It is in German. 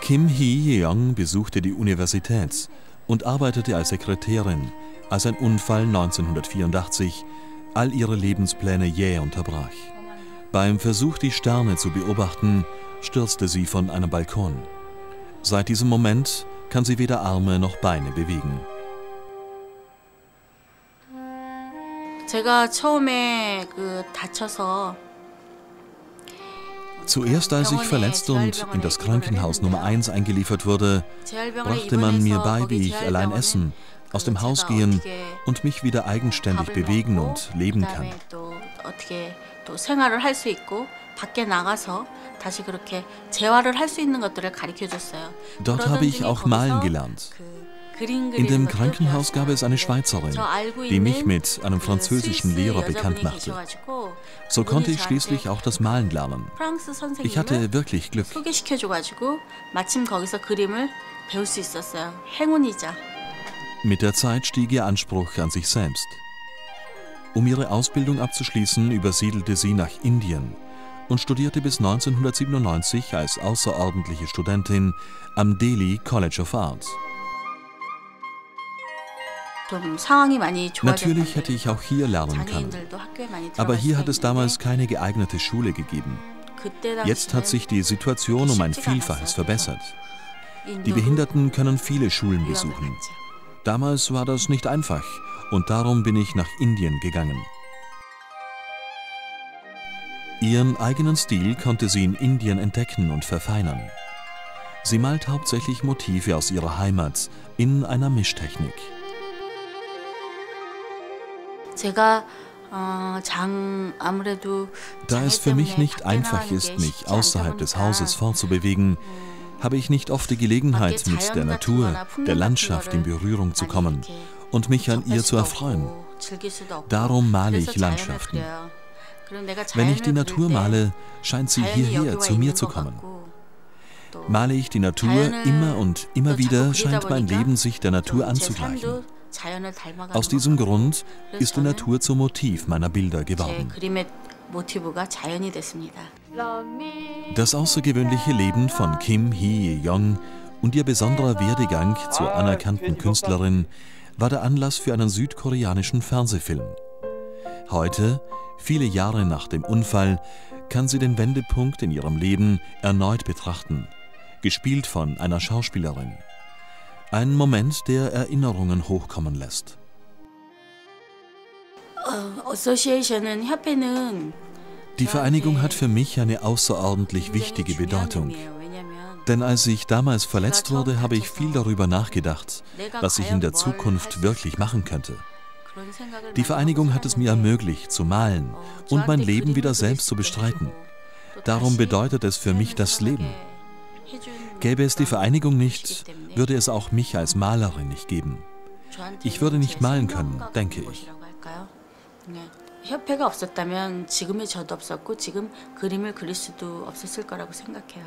Kim Hee-yeong besuchte die Universität und arbeitete als Sekretärin, als ein Unfall 1984 all ihre Lebenspläne jäh unterbrach. Beim Versuch, die Sterne zu beobachten, stürzte sie von einem Balkon. Seit diesem Moment kann sie weder Arme noch Beine bewegen. 제가 처음에 그 다쳐서 Zuerst als ich verletzt und in das Krankenhaus Nummer 1 eingeliefert wurde, brachte man mir bei, wie ich allein essen, aus dem Haus gehen und mich wieder eigenständig bewegen und leben kann. Dort habe ich auch malen gelernt. In dem Krankenhaus gab es eine Schweizerin, die mich mit einem französischen Lehrer bekannt machte. So konnte ich schließlich auch das Malen lernen. Ich hatte wirklich Glück. Mit der Zeit stieg ihr Anspruch an sich selbst. Um ihre Ausbildung abzuschließen, übersiedelte sie nach Indien und studierte bis 1997 als außerordentliche Studentin am Delhi College of Art. Natürlich hätte ich auch hier lernen können, aber hier hat es damals keine geeignete Schule gegeben. Jetzt hat sich die Situation um ein Vielfaches verbessert. Die Behinderten können viele Schulen besuchen. Damals war das nicht einfach und darum bin ich nach Indien gegangen. Ihren eigenen Stil konnte sie in Indien entdecken und verfeinern. Sie malt hauptsächlich Motive aus ihrer Heimat in einer Mischtechnik. Da es für mich nicht einfach ist, mich außerhalb des Hauses fortzubewegen, habe ich nicht oft die Gelegenheit, mit der Natur, der Landschaft in Berührung zu kommen und mich an ihr zu erfreuen. Darum male ich Landschaften. Wenn ich die Natur male, scheint sie hierher zu mir zu kommen. Male ich die Natur immer und immer wieder, scheint mein Leben sich der Natur anzugleichen. Aus diesem Grund ist die Natur zum Motiv meiner Bilder geworden. Das außergewöhnliche Leben von Kim Hee-yeong und ihr besonderer Werdegang zur anerkannten Künstlerin war der Anlass für einen südkoreanischen Fernsehfilm. Heute, viele Jahre nach dem Unfall, kann sie den Wendepunkt in ihrem Leben erneut betrachten, gespielt von einer Schauspielerin. Ein Moment, der Erinnerungen hochkommen lässt. Die Vereinigung hat für mich eine außerordentlich wichtige Bedeutung. Denn als ich damals verletzt wurde, habe ich viel darüber nachgedacht, was ich in der Zukunft wirklich machen könnte. Die Vereinigung hat es mir ermöglicht, zu malen und mein Leben wieder selbst zu bestreiten. Darum bedeutet es für mich das Leben. Gäbe es die Vereinigung nicht, würde es auch mich als Malerin nicht geben. Ich würde nicht malen können, denke ich. 협회가 없었다면 지금의 저도 없었고 지금 그림을 그릴 수도 없었을 거라고 생각해요.